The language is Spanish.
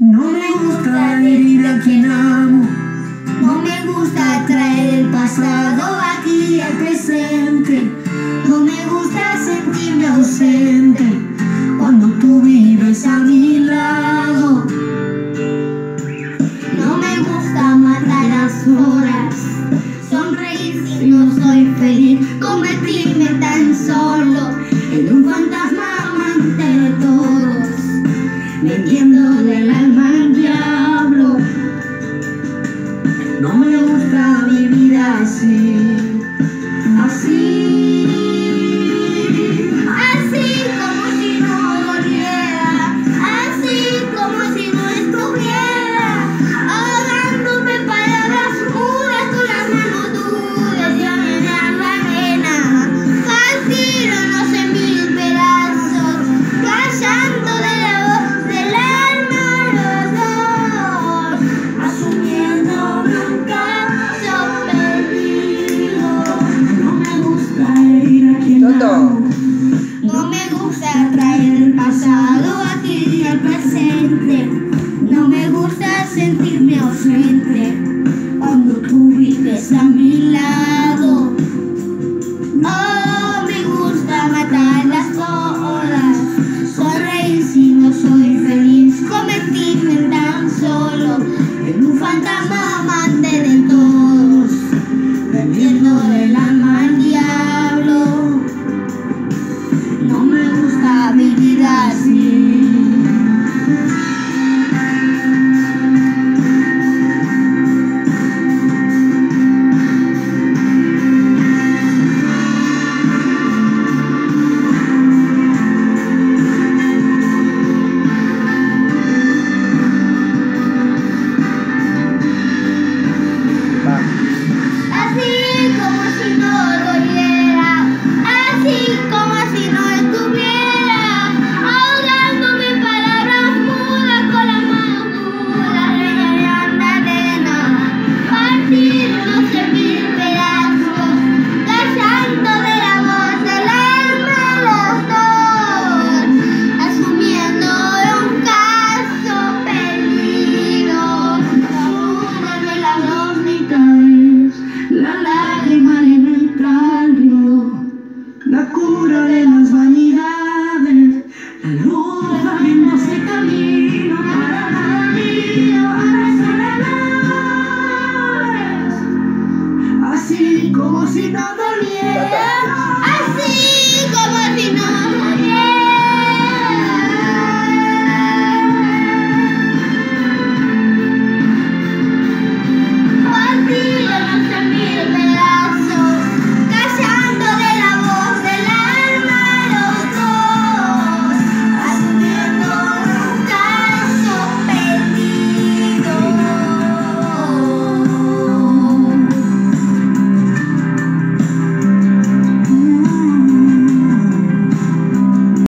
No me gusta herir a quien amo. No me gusta traer el pasado aquí al presente. No me gusta sentirme ausente cuando tú vives a mi lado. No me gusta matar las horas, sonreír si no soy feliz, convertirme tan solo en un fantasma No me gusta traer el pasado aquí al presente. No me gusta sentirme ausente cuando tú vives a mi lado. Oh, me gusta matar las horas, sonreír si no soy feliz, convertirme tan solo en un fantasma amante de todos, vendiendo el alma